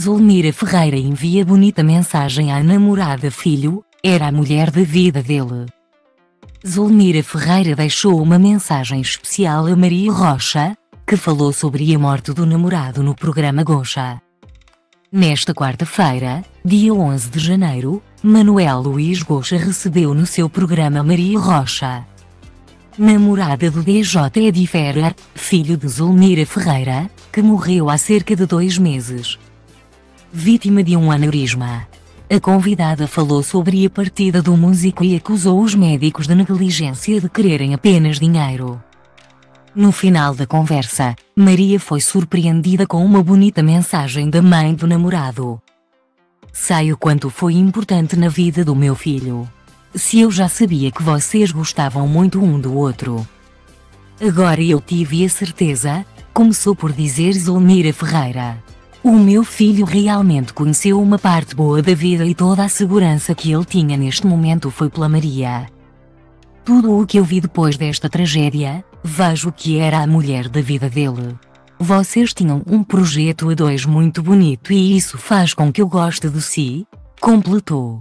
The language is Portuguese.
Zulmira Ferreira envia bonita mensagem à namorada filho, era a mulher da vida dele. Zulmira Ferreira deixou uma mensagem especial a Maria Rocha, que falou sobre a morte do namorado no programa Gocha. Nesta quarta-feira, dia 11 de janeiro, Manuel Luiz Gocha recebeu no seu programa Maria Rocha. Namorada do DJ Edi Ferrer, filho de Zulmira Ferreira, que morreu há cerca de dois meses. Vítima de um aneurisma. A convidada falou sobre a partida do músico e acusou os médicos de negligência de quererem apenas dinheiro. No final da conversa, Maria foi surpreendida com uma bonita mensagem da mãe do namorado. Sei o quanto foi importante na vida do meu filho. Se eu já sabia que vocês gostavam muito um do outro. Agora eu tive a certeza, começou por dizer Zulmira Ferreira. O meu filho realmente conheceu uma parte boa da vida e toda a segurança que ele tinha neste momento foi pela Maria. Tudo o que eu vi depois desta tragédia, vejo que era a mulher da vida dele. Vocês tinham um projeto a dois muito bonito e isso faz com que eu goste de si, completou.